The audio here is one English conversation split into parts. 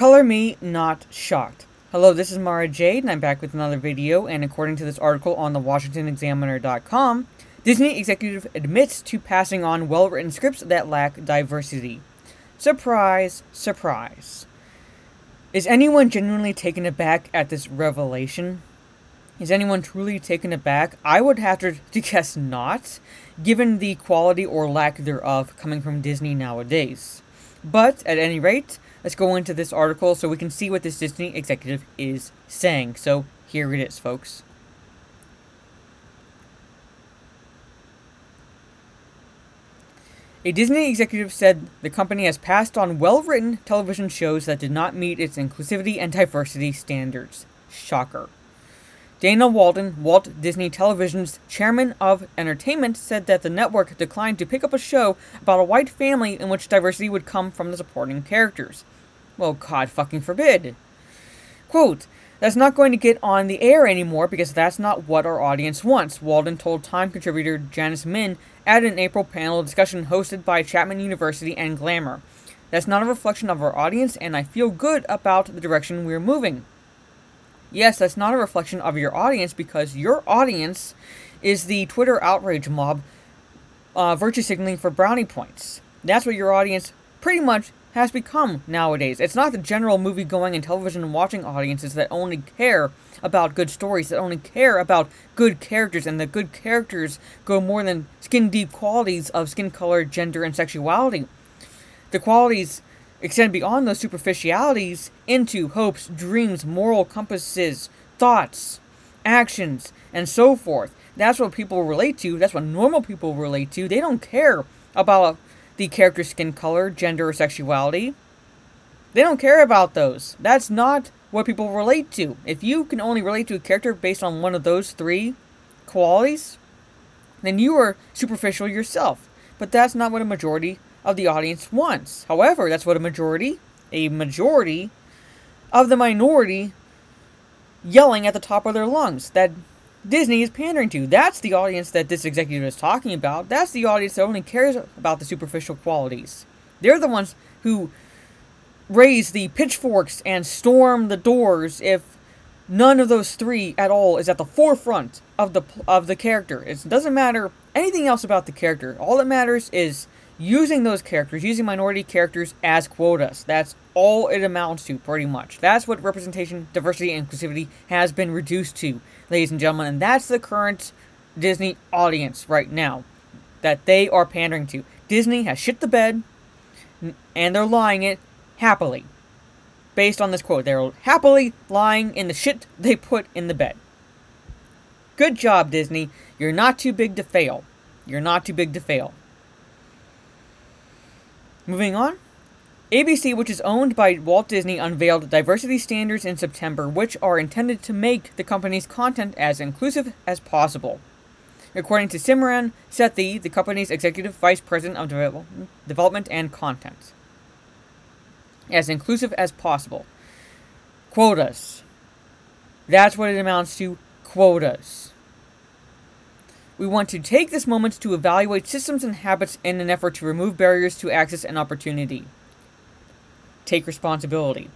Color me not shocked. Hello, this is Mara Jade, and I'm back with another video, and according to this article on the WashingtonExaminer.com, Disney executive admits to passing on well-written scripts that lack diversity. Surprise, surprise. Is anyone genuinely taken aback at this revelation? Is anyone truly taken aback? I would have to, to guess not, given the quality or lack thereof coming from Disney nowadays. But, at any rate, let's go into this article so we can see what this Disney executive is saying. So, here it is, folks. A Disney executive said the company has passed on well written television shows that did not meet its inclusivity and diversity standards. Shocker. Dana Walden, Walt Disney Television's chairman of entertainment, said that the network declined to pick up a show about a white family in which diversity would come from the supporting characters. Well, God fucking forbid. Quote, that's not going to get on the air anymore because that's not what our audience wants, Walden told Time contributor Janice Min at an April panel discussion hosted by Chapman University and Glamour. That's not a reflection of our audience, and I feel good about the direction we're moving. Yes, that's not a reflection of your audience because your audience is the Twitter outrage mob uh, virtue signaling for brownie points. That's what your audience pretty much has become nowadays. It's not the general movie going and television watching audiences that only care about good stories, that only care about good characters, and the good characters go more than skin deep qualities of skin color, gender, and sexuality. The qualities extend beyond those superficialities into hopes, dreams, moral compasses, thoughts, actions, and so forth. That's what people relate to. That's what normal people relate to. They don't care about the character's skin color, gender, or sexuality. They don't care about those. That's not what people relate to. If you can only relate to a character based on one of those three qualities, then you are superficial yourself. But that's not what a majority of the audience wants. However, that's what a majority, a majority of the minority yelling at the top of their lungs that Disney is pandering to. That's the audience that this executive is talking about. That's the audience that only cares about the superficial qualities. They're the ones who raise the pitchforks and storm the doors if none of those three at all is at the forefront of the of the character. It doesn't matter anything else about the character. All that matters is using those characters, using minority characters as quotas. That's all it amounts to, pretty much. That's what representation, diversity, and inclusivity has been reduced to, ladies and gentlemen. And that's the current Disney audience right now that they are pandering to. Disney has shit the bed, and they're lying it happily. Based on this quote, they're happily lying in the shit they put in the bed. Good job, Disney. You're not too big to fail. You're not too big to fail. Moving on. ABC, which is owned by Walt Disney, unveiled diversity standards in September, which are intended to make the company's content as inclusive as possible. According to Simran Sethi, the company's executive vice president of development and content. As inclusive as possible. Quotas. That's what it amounts to quotas. We want to take this moment to evaluate systems and habits in an effort to remove barriers to access and opportunity. Take responsibility.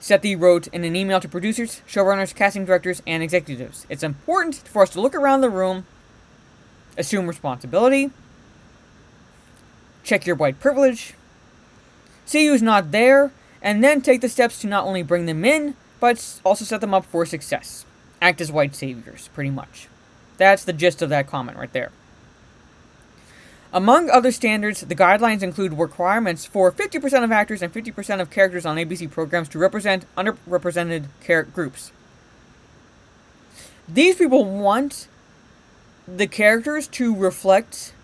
Sethi wrote in an email to producers, showrunners, casting directors, and executives. It's important for us to look around the room, assume responsibility, check your white privilege, see who's not there, and then take the steps to not only bring them in, but also set them up for success. Act as white saviors, pretty much. That's the gist of that comment right there. Among other standards, the guidelines include requirements for 50% of actors and 50% of characters on ABC programs to represent underrepresented groups. These people want the characters to reflect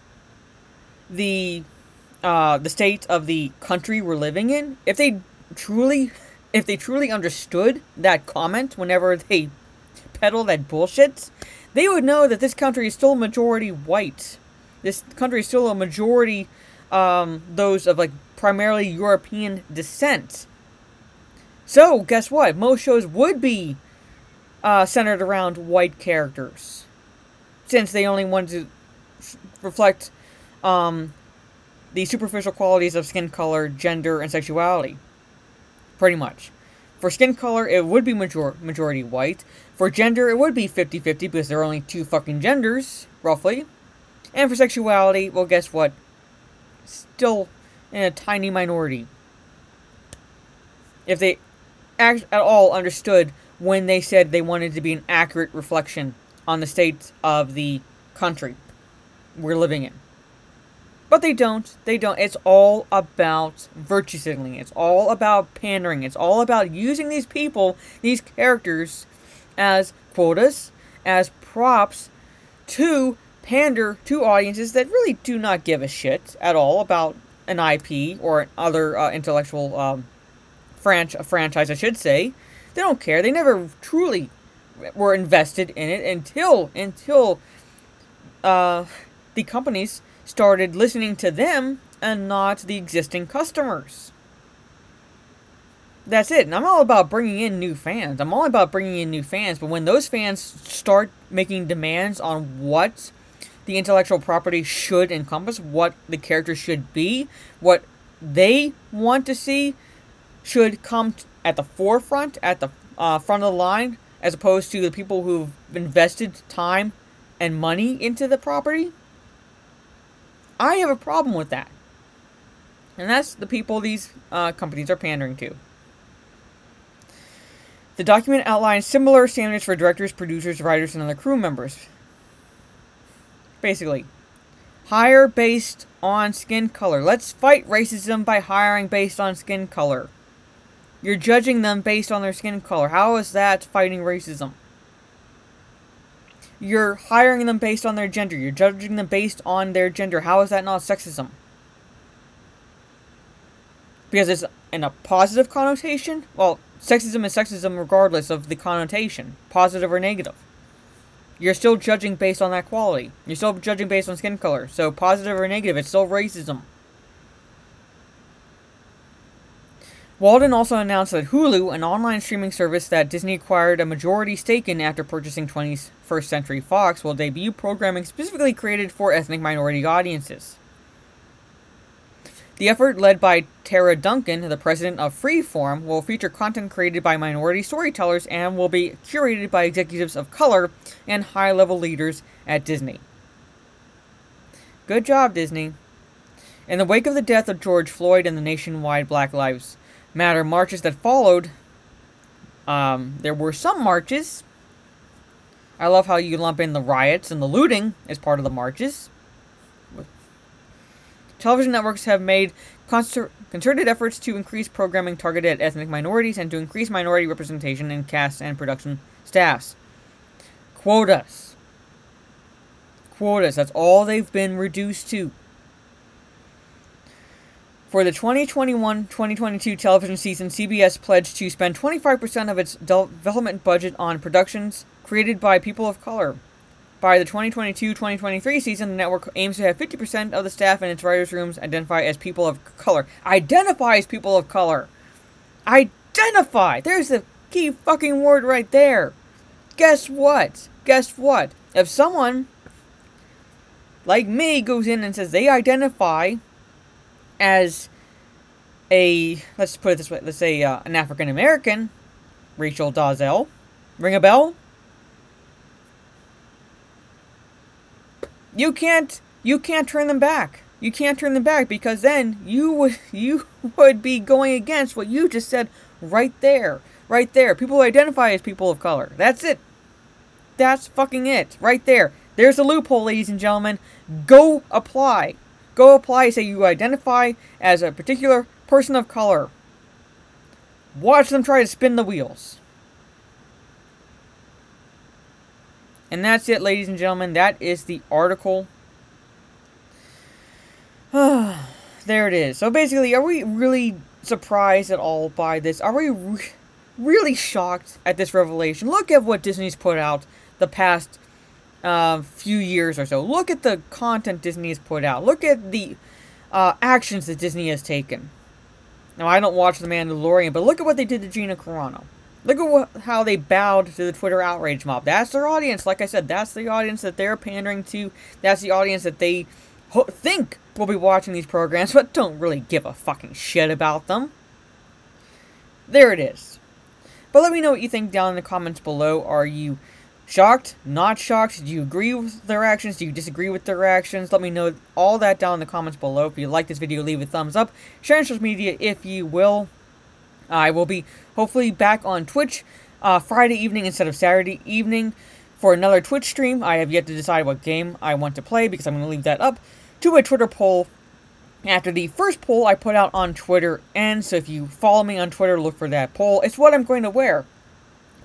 the uh, the state of the country we're living in. If they truly, if they truly understood that comment whenever they peddle that bullshit, they would know that this country is still majority white. This country is still a majority um, those of like primarily European descent. So guess what? Most shows would be uh, centered around white characters, since they only want to reflect um, the superficial qualities of skin color, gender, and sexuality. pretty much. For skin color, it would be major- majority white. For gender, it would be 50 50 because there are only two fucking genders, roughly. And for sexuality, well, guess what? Still in a tiny minority. If they at all understood when they said they wanted to be an accurate reflection on the state of the country we're living in. But they don't. They don't. It's all about virtue signaling. It's all about pandering. It's all about using these people, these characters, as quotas, as props to pander to audiences that really do not give a shit at all about an IP or other uh, intellectual um, franch- franchise, I should say. They don't care. They never truly were invested in it until until uh, the companies started listening to them and not the existing customers. That's it. And I'm all about bringing in new fans. I'm all about bringing in new fans. But when those fans start making demands on what the intellectual property should encompass, what the character should be, what they want to see should come at the forefront, at the uh, front of the line, as opposed to the people who've invested time and money into the property. I have a problem with that. And that's the people these uh, companies are pandering to. The document outlines similar standards for directors, producers, writers, and other crew members. Basically, hire based on skin color. Let's fight racism by hiring based on skin color. You're judging them based on their skin color. How is that fighting racism? You're hiring them based on their gender. You're judging them based on their gender. How is that not sexism? Because it's in a positive connotation? Well, sexism is sexism regardless of the connotation, positive or negative. You're still judging based on that quality. You're still judging based on skin color. So, positive or negative, it's still racism. Walden also announced that Hulu, an online streaming service that Disney acquired a majority stake in after purchasing 21st Century Fox, will debut programming specifically created for ethnic minority audiences. The effort, led by Tara Duncan, the president of Freeform, will feature content created by minority storytellers and will be curated by executives of color and high level leaders at Disney. Good job, Disney. In the wake of the death of George Floyd and the nationwide Black Lives Matter marches that followed, um, there were some marches. I love how you lump in the riots and the looting as part of the marches. Television networks have made concerted efforts to increase programming targeted at ethnic minorities and to increase minority representation in cast and production staffs. Quotas. Quotas. That's all they've been reduced to. For the 2021-2022 television season, CBS pledged to spend 25% of its development budget on productions created by people of color. By the 2022-2023 season, the network aims to have 50% of the staff in its writers' rooms identify as people of color. Identify as people of color. Identify. There's the key fucking word right there. Guess what? Guess what? If someone like me goes in and says they identify as a let's put it this way, let's say uh, an African American, Rachel Dolezal, ring a bell? You can't you can't turn them back. You can't turn them back because then you would you would be going against what you just said right there. Right there. People who identify as people of color. That's it. That's fucking it. Right there. There's a loophole, ladies and gentlemen. Go apply. Go apply, say you identify as a particular person of color. Watch them try to spin the wheels. And that's it, ladies and gentlemen. That is the article. there it is. So basically, are we really surprised at all by this? Are we re really shocked at this revelation? Look at what Disney's put out the past uh, few years or so. Look at the content Disney has put out. Look at the uh, actions that Disney has taken. Now, I don't watch The Mandalorian, but look at what they did to Gina Carano. Look at what, how they bowed to the Twitter outrage mob. That's their audience. Like I said, that's the audience that they're pandering to. That's the audience that they think will be watching these programs, but don't really give a fucking shit about them. there it is. But let me know what you think down in the comments below. Are you shocked? Not shocked? Do you agree with their actions? Do you disagree with their actions? Let me know all that down in the comments below. If you like this video, leave a thumbs up. Share on social media if you will. I will be hopefully back on Twitch uh, Friday evening instead of Saturday evening for another Twitch stream. I have yet to decide what game I want to play because I'm going to leave that up to a Twitter poll after the first poll I put out on Twitter And So if you follow me on Twitter, look for that poll. It's what I'm going to wear.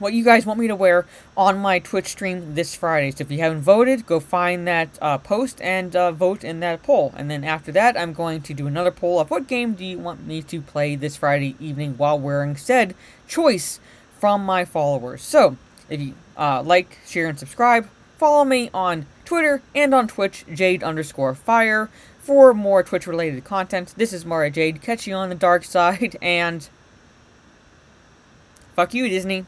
What you guys want me to wear on my Twitch stream this Friday. So if you haven't voted, go find that uh, post and uh, vote in that poll. And then after that, I'm going to do another poll of what game do you want me to play this Friday evening while wearing said choice from my followers. So if you uh, like, share, and subscribe, follow me on Twitter and on Twitch, Jade underscore Fire, for more Twitch related content. This is Mara Jade. Catch you on the dark side, and fuck you, Disney.